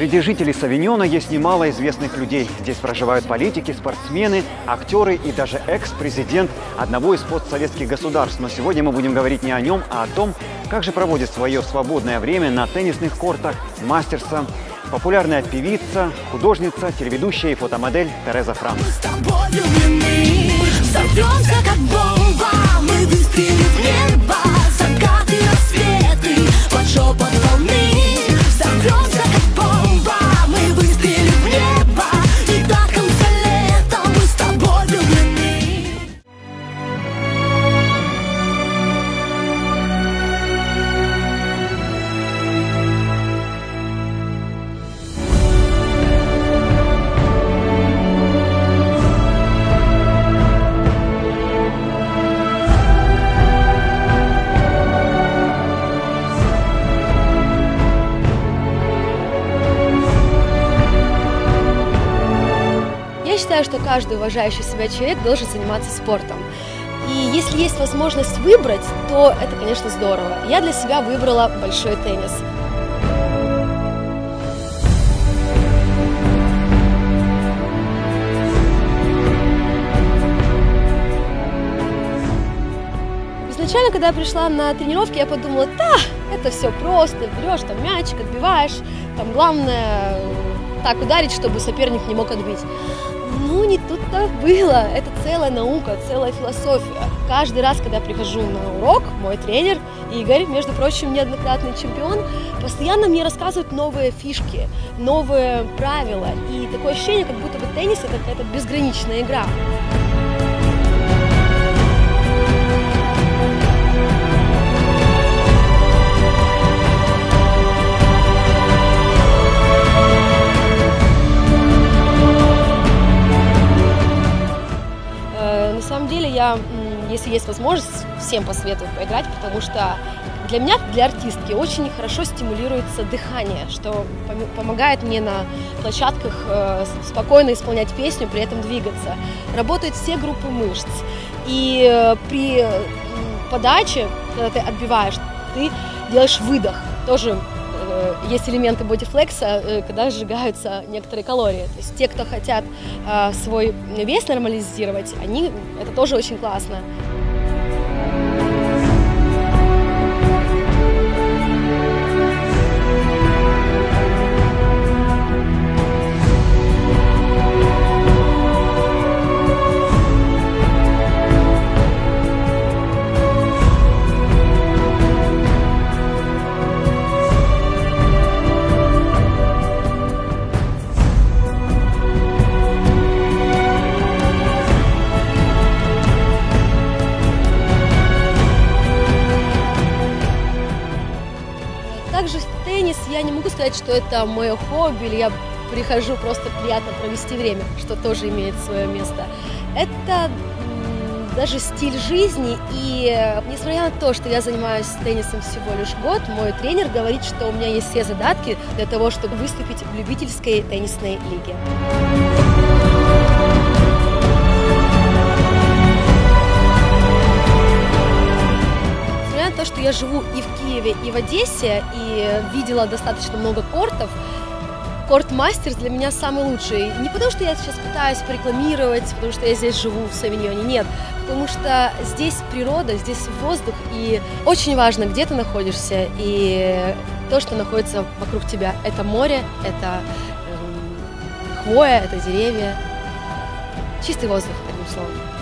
Среди жителей Савиньона есть немало известных людей. Здесь проживают политики, спортсмены, актеры и даже экс-президент одного из постсоветских государств. Но сегодня мы будем говорить не о нем, а о том, как же проводит свое свободное время на теннисных кортах мастерса, популярная певица, художница, телеведущая и фотомодель Тереза Франк. Мы с тобой влюблены, взорвемся считаю, что каждый уважающий себя человек должен заниматься спортом. И если есть возможность выбрать, то это, конечно, здорово. Я для себя выбрала большой теннис. Изначально, когда я пришла на тренировки, я подумала, да, это все просто, берешь там мячик, отбиваешь, там главное э, так ударить, чтобы соперник не мог отбить. Ну, не тут-то было. Это целая наука, целая философия. Каждый раз, когда я прихожу на урок, мой тренер Игорь, между прочим, неоднократный чемпион, постоянно мне рассказывает новые фишки, новые правила. И такое ощущение, как будто бы теннис это какая-то безграничная игра. Если есть возможность, всем посоветую поиграть, потому что для меня, для артистки, очень хорошо стимулируется дыхание, что пом- помогает мне на площадках э, спокойно исполнять песню, при этом двигаться. Работают все группы мышц. И э, при подаче, когда ты отбиваешь, ты делаешь выдох. Тоже э, есть элементы бодифлекса, э, когда сжигаются некоторые калории. То есть те, кто хотят э, свой вес нормализировать, они это тоже очень классно. Я не могу сказать, что это мое хобби, или я прихожу просто приятно провести время, что тоже имеет свое место. Это даже стиль жизни, и э, несмотря на то, что я занимаюсь теннисом всего лишь год, мой тренер говорит, что у меня есть все задатки для того, чтобы выступить в любительской теннисной лиге. Что я живу и в Киеве, и в Одессе, и видела достаточно много кортов, корт Мастерс для меня самый лучший. Не потому, что я сейчас пытаюсь порекламировать, потому что я здесь живу в Савиньоне, нет. Потому что здесь природа, здесь воздух, и очень важно, где ты находишься, и то, что находится вокруг тебя. Это море, это эм, хвоя, это деревья. Чистый воздух, одним словом.